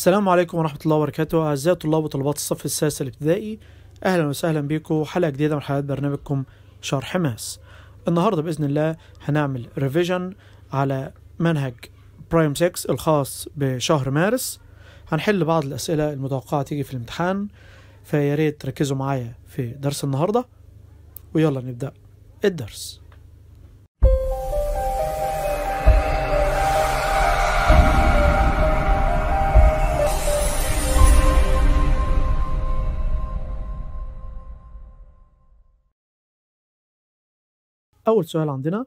السلام عليكم ورحمة الله وبركاته. أعزائي طلاب وطالبات الصف السادس الابتدائي أهلا وسهلا بكم. حلقة جديدة من حلقات برنامجكم شرح math. النهاردة بإذن الله هنعمل revision على منهج prime 6 الخاص بشهر مارس. هنحل بعض الأسئلة المتوقعة تيجي في الامتحان فيا ريت تركزوا معايا في درس النهاردة. ويلا نبدأ الدرس. أول سؤال عندنا.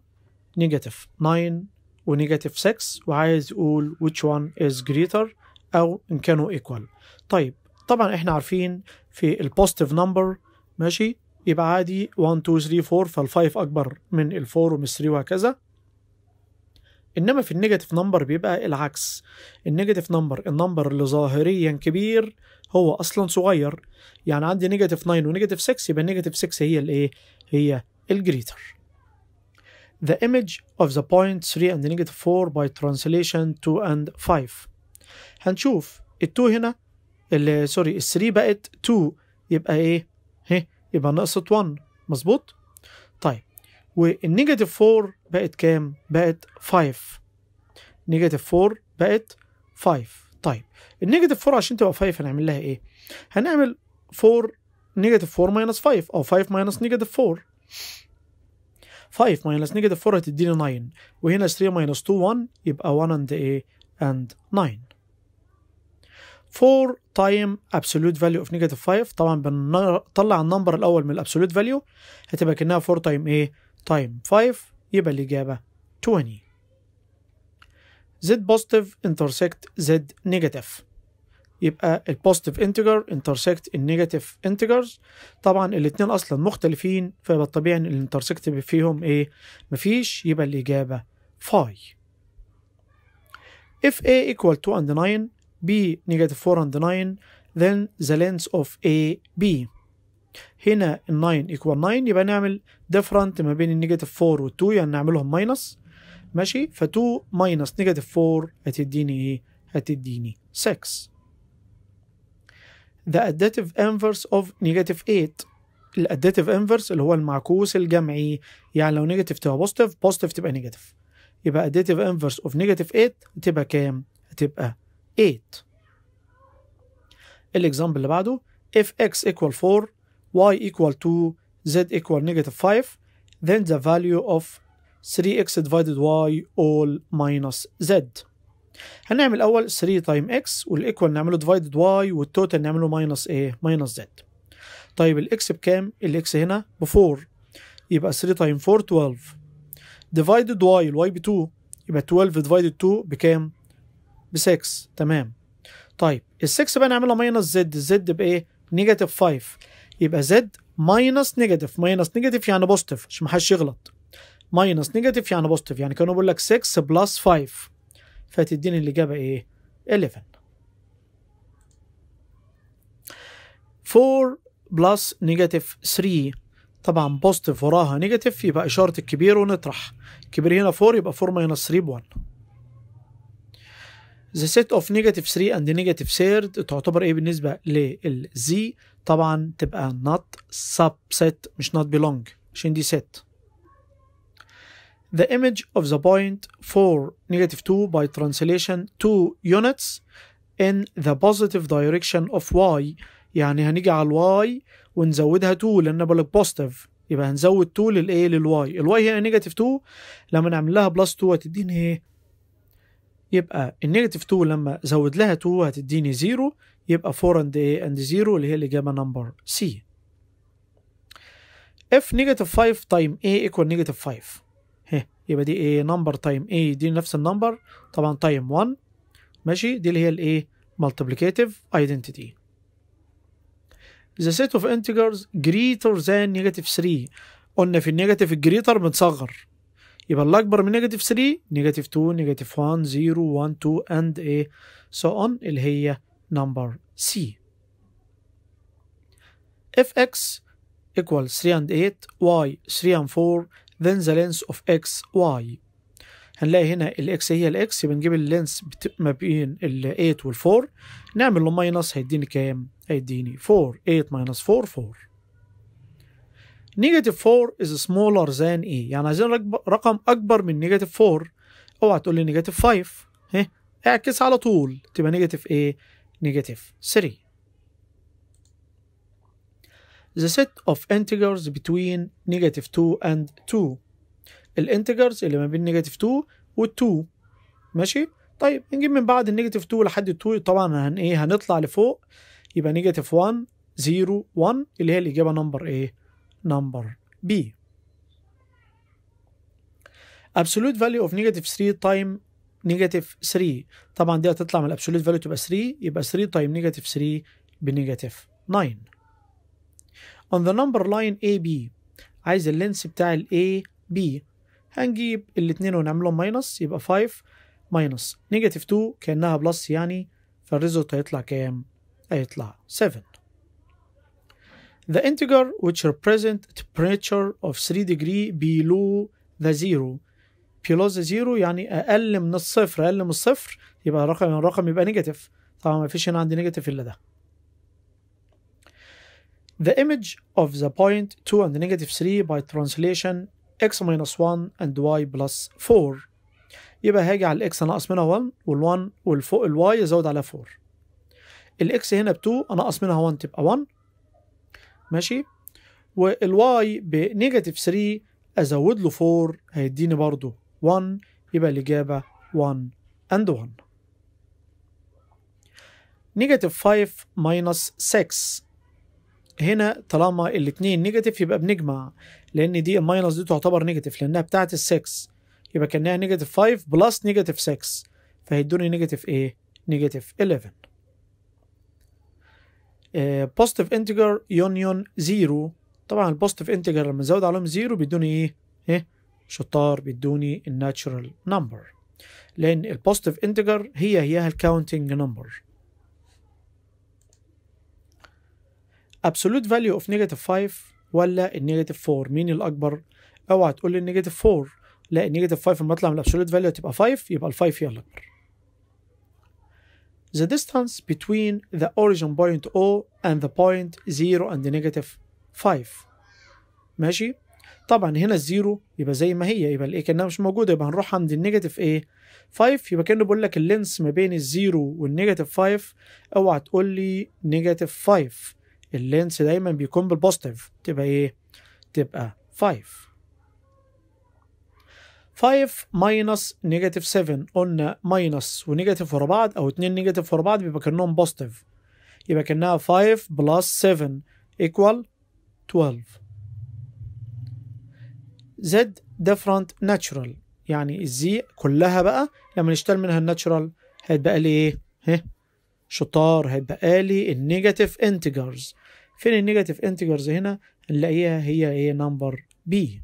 negative 9 و negative 6 وعايز يقول which one is greater أو إن كانوا equal. طيب طبعا إحنا عارفين في ال positive number ماشي؟ يبقى عادي 1 2 3 4 فال5 أكبر من ال4 ومن 3 وهكذا. إنما في ال negative number بيبقى العكس. ال negative number ال number اللي ظاهريا كبير هو أصلا صغير. يعني عندي negative 9 و negative 6 يبقى negative 6 هي الإيه هي ال greater the image of the point 3 and negative 4 by translation 2 and 5 هنشوف ال 2 هنا ال sorry ال 3 بقت 2 يبقى إيه؟ هي يبقى نقصت 1 مظبوط؟ طيب وال negative 4 بقت كام؟ بقت 5 negative 4 بقت 5 طيب ال negative 4 عشان تبقى 5 هنعمل لها إيه؟ هنعمل 4 negative 4 minus 5 أو 5 minus negative 4 5 minus negative 4 هتديني 9 وهنا 3 minus 2 1 يبقى 1 and 8 and 9 4 time absolute value of negative 5 طبعا بنطلع ال number الأول من ال absolute value هتبقى كأنها 4 time إيه time 5 يبقى الإجابة 20 Z positive intersect Z negative يبقى ال positive integer intersect ال negative integers طبعا الاثنين أصلا مختلفين فيبقى الطبيعي إن ال intersect فيهم إيه؟ مفيش يبقى الإجابة five if a equal 2 and 9 b negative 4 and 9 then the length of a b. هنا ال 9 equal 9 يبقى نعمل different ما بين ال negative 4 وال 2 يعني نعملهم minus ماشي؟ ف 2 minus negative 4 هتديني إيه؟ هتديني 6 the additive inverse of negative 8 الاديتيف انفرس اللي هو المعكوس الجمعي يعني لو نيجاتيف تبقى بوزيتيف بوزيتيف تبقى نيجاتيف يبقى additive inverse of negative 8 هتبقى كام؟ هتبقى 8 الاكزامبل اللي بعده if x equal 4 y equal 2 z equal negative 5 then the value of 3x divided y all minus z هنعمل أول 3 time x وال equal نعمله divided y وال total نعمله minus إيه minus z. طيب الاكس بكام؟ الاكس هنا ب 4 يبقى 3 time 4 12 divided y ال y ب 2 يبقى 12 divided 2 بكام؟ ب 6 تمام. طيب ال 6 بقى نعملها minus z ال z بايه negative 5 يبقى z minus negative minus negative يعني positive عشان محدش يغلط. minus negative يعني positive يعني كأنه بيقول لك 6 plus 5 فتديني الإجابة إيه؟ 11 4 plus negative 3 طبعا positive وراها negative يبقى إشارة الكبير ونطرح. الكبير هنا 4 يبقى 4 minus 3 ب 1 The set of negative 3 and negative third تعتبر إيه بالنسبة لل Z طبعا تبقى not subset مش not belong. عشان دي set. The image of the point 4 negative 2 by translation 2 units in the positive direction of y. يعني هنيجي على ال y ونزودها 2 لأن بقول لك positive يبقى هنزود 2 للايه لل y ال y هنا negative 2 لما نعمل لها plus 2 هتديني إيه؟ يبقى ال negative 2 لما زود لها 2 هتديني 0 يبقى 4 and a and 0 اللي هي الإجابة number C if negative 5 time a equal negative 5 يبقى دي إيه number time إيه دي نفس ال number طبعا time 1 ماشي؟ دي اللي هي الايه multiplicative identity. The set of integers greater than negative 3 قلنا في ال negative ال greater بنصغر يبقى الأكبر من negative 3 negative 2 negative 1 0 1 2 and so on اللي هي number C. If x equals 3 and 8 y 3 and 4 then the length of x y. هنلاقي هنا الاكس هي الاكس يبقى نجيب ال length بت... ما بين ال 8 وال 4 نعمل له minus هيديني كام؟ هيديني 4 8 minus 4 4 negative 4 is smaller than a. يعني عايزين رقم أكبر من negative 4 اوعى تقول لي negative 5 ها اعكس على طول. تبقى negative إيه؟ negative 3 The set of integers between negative 2 and 2 ال integers اللي ما بين negative 2 وال2 ماشي؟ طيب نجيب من بعد ال negative 2 لحد ال 2 طبعا هن إيه؟ هنطلع لفوق. يبقى negative 1 0 1 اللي هي الإجابة number إيه number B absolute value of negative 3 time negative 3 طبعا دي هتطلع من ال absolute value تبقى 3 يبقى 3 time negative 3 ب negative 9 on the number line AB عايز ال length بتاع ال AB هنجيب الاتنين ونعملهم minus يبقى 5 minus negative 2 كأنها plus يعني فال result هيطلع كام؟ هيطلع 7 The integer which represent temperature of 3 degree below the zero. Below the zero يعني أقل من الصفر أقل من الصفر يبقى الرقم الرقم يبقى negative طبعا ما فيش هنا عندي negative إلا ده. The image of the point 2 and negative 3 by translation x minus 1 and y plus 4 يبقى هاجي على ال x انقص منها 1 وال1 والفوق ال y ازود عليها 4 ال x هنا ب 2 انقص منها 1 تبقى 1 ماشي؟ وال y ب negative 3 أزود له 4 هيديني برضو 1 يبقى الإجابة 1 and 1 negative 5 minus 6 هنا طالما الاثنين negative يبقى بنجمع لأن دي ال minus دي تعتبر negative لأنها بتاعت ال6 يبقى كأنها negative 5 plus negative 6 فهيدوني negative إيه؟ negative 11 positive integer union 0 طبعا ال positive integer لما نزود عليهم 0 بيدوني إيه؟ إيه؟ شطار بيدوني ال natural number لأن ال positive integer هي هي ال counting number absolute value of negative 5 ولا ال negative 4 مين الأكبر؟ أوعى تقول لي ال negative 4 لا ال negative 5 لما اطلع من ال absolute value تبقى 5 يبقى ال 5 هي الأكبر. The distance between the origin point O and the point 0 and negative 5 ماشي؟ طبعا هنا ال zero يبقى زي ما هي يبقى الايه كأنها مش موجودة يبقى هنروح عند ال negative إيه 5 يبقى كأنه بيقول لك ال length ما بين ال zero وال negative 5 أوعى تقول لي negative 5 ال length دايما بيكون بال positive تبقى إيه؟ تبقى 5 5 minus negative 7 قلنا minus و negative ورا بعض أو اتنين negative ورا بعض بيبقى كأنهم positive يبقى كأنها 5 plus 7 equal 12 Z difference natural يعني ال Z كلها بقى لما نشتغل منها ال natural هيتبقى لي إيه؟ ها شطار هيتبقى لي ال negative integers فين ال negative integers هنا؟ نلاقيها هي إيه number B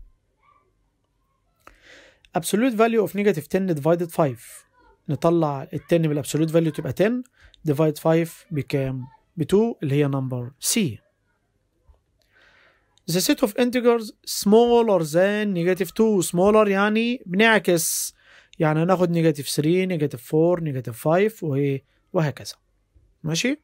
absolute value of negative 10 divided 5 نطلع ال 10 من ال absolute value تبقى 10 divide 5 بكام؟ ب 2 اللي هي number C the set of integers smaller than negative 2 smaller يعني بنعكس. يعني هناخد negative 3 negative 4 negative 5 وهكذا. ماشي؟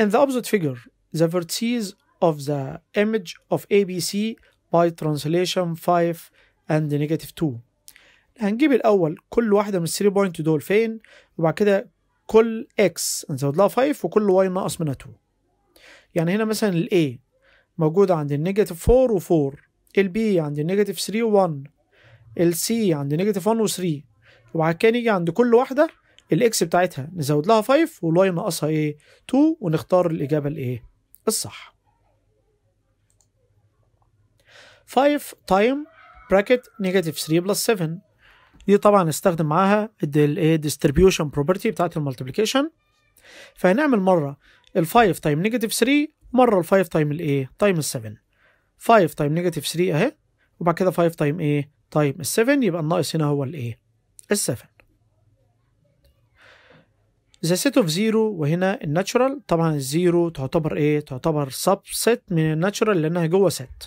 In the opposite figure the vertices of the image of ABC by translation 5 and negative 2 هنجيب الأول كل واحدة من 3 point دول فين وبعد كده كل x نزود لها 5 وكل y ناقص منها 2 يعني هنا مثلا ال A موجودة عند ال negative 4 و4 ال B عند ال negative 3 و1 ال C عند negative 1 و3 وبعد كده نيجي عند كل واحدة ال x بتاعتها نزود لها 5 وال y ناقصها إيه؟ 2 ونختار الإجابة الايه الصح. 5 time bracket negative 3 plus 7 دي طبعا هستخدم معاها الايه distribution property بتاعت ال multiplication فهنعمل مرة ال5 time negative 3 مرة ال5 time الايه time ال7 5 time negative 3 أهي وبعد كده 5 time إيه time ال7 يبقى الناقص هنا هو الايه ال7 the set of zero وهنا ال natural طبعا ال zero تعتبر إيه؟ تعتبر subset من ال natural لأنها جوه set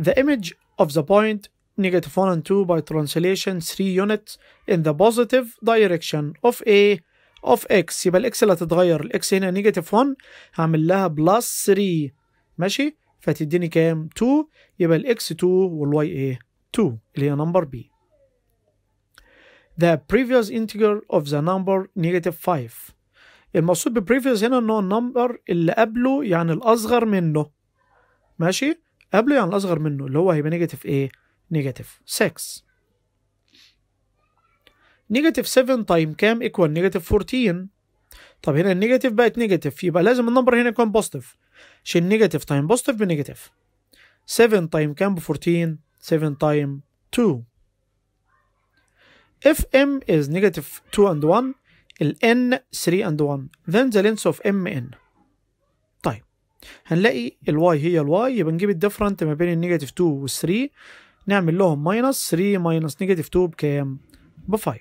the image of the point negative 1 and 2 by translation 3 units in the positive direction of A of X. يبقى ال x اللي هتتغير. ال x هنا negative 1 هعمل لها plus 3 ماشي؟ فتديني كام؟ 2 يبقى ال x 2 وال y إيه 2 اللي هي نمبر B. the previous integer of the number negative 5 المقصود ب previous هنا ان هو ال number اللي قبله يعني الأصغر منه. ماشي؟ قبله يعني الأصغر منه اللي هو هيبقى negative إيه negative 6 negative 7 time كام equal negative 14 طب هنا ال negative بقت negative يبقى لازم ال number هنا يكون positive عشان negative time positive ب negative. 7 time كام ب 14 7 time 2 if m is negative 2 and 1 ال n 3 and 1 then the length of m n طيب هنلاقي ال y هي ال y يبقى نجيب ال difference ما بين ال negative 2 وال 3 نعمل لهم minus 3 minus negative 2 بكام؟ ب 5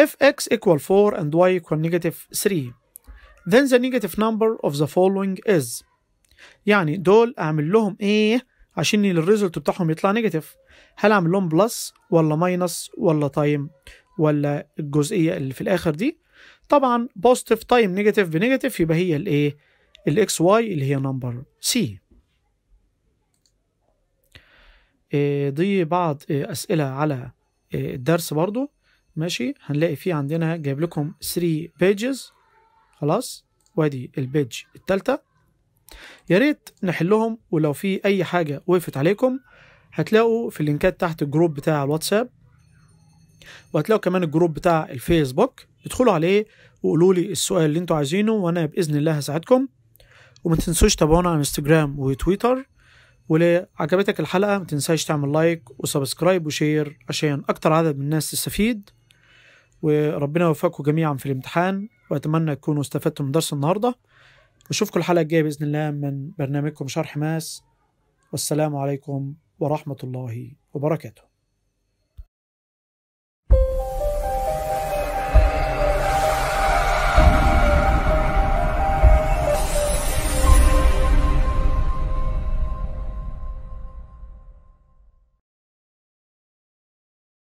if x equal 4 and y equal negative 3 then the negative number of the following is يعني دول اعمل لهم إيه عشان ال result بتاعهم يطلع negative هل أعمل لهم plus ولا minus ولا time ولا الجزئية اللي في الآخر دي؟ طبعا positive time negative ب negative يبقى هي الايه ال x y اللي هي number C دي بعض إيه أسئلة على إيه الدرس برضو. ماشي؟ هنلاقي فيه عندنا جايب لكم 3 pages خلاص؟ وادي ال page التالتة. يا ريت نحلهم ولو في أي حاجة وقفت عليكم هتلاقوا في اللينكات تحت ال group بتاع الواتساب وهتلاقوا كمان ال group بتاع الفيسبوك. ادخلوا عليه وقولوا لي السؤال اللي أنتوا عايزينه وأنا بإذن الله هساعدكم. وما تنسوش تابعونا على إنستجرام وتويتر. ولو عجبتك الحلقة ما تنساش تعمل like و subscribe و share عشان أكتر عدد من الناس تستفيد. وربنا يوفقكم جميعا في الامتحان وأتمنى تكونوا استفدتم من درس النهارده. واشوفكم الحلقة الجايه بإذن الله من برنامجكم شرح math. والسلام عليكم ورحمة الله وبركاته.